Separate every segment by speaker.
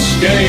Speaker 1: escape.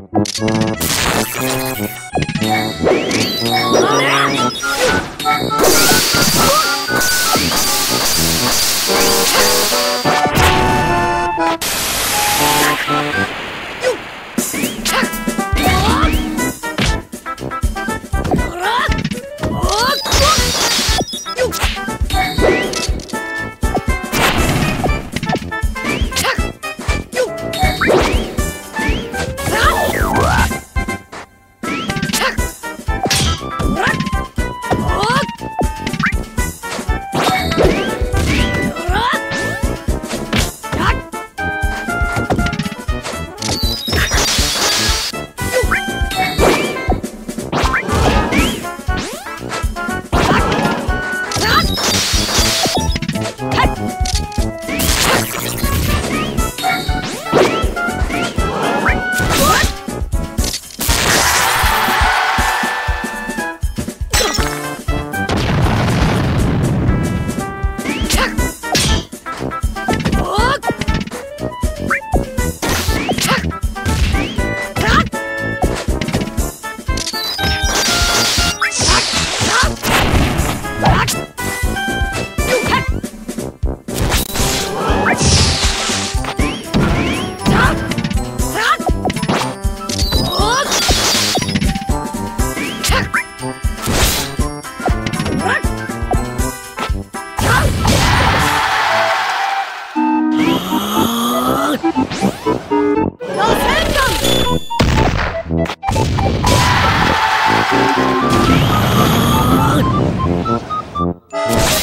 Speaker 1: Thank you.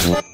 Speaker 1: Yeah.